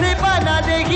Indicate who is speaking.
Speaker 1: बना देगी।